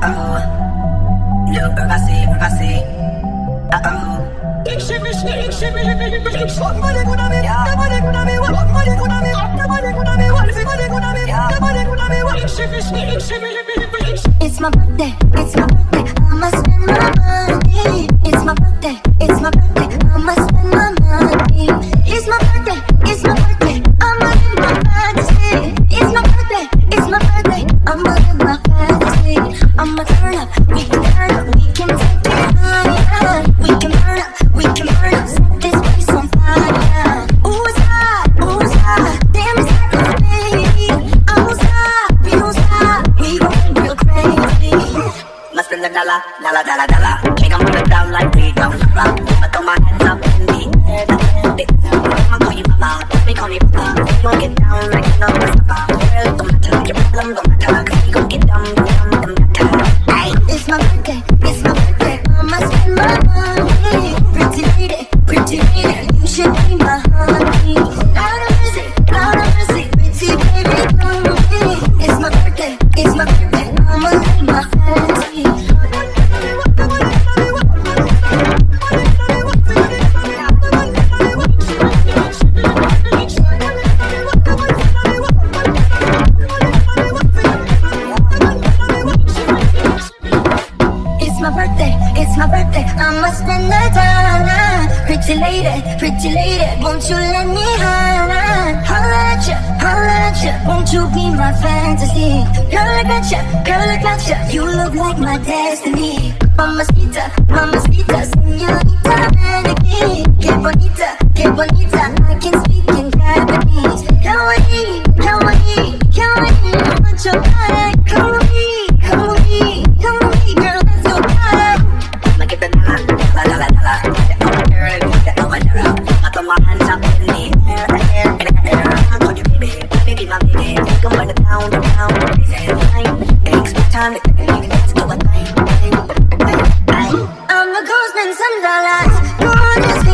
Uh-oh. Little girl, I see, I see. Uh-oh. It's my birthday, it's my a dollar, dollar, dollar, dollar. We can burn up, we can burn up, we can burn up. Set this place on fire. Who's stop? Who's stop? Damn, stop, baby! I won't stop, we gon' put it down like we gon' rock. Pretty lady, pretty lady, won't you let me holla? Holla at ya, holla at ya. Won't you be my fantasy? Girl, I got ya, girl, I got ya. You look like my destiny. some dollars. Go on,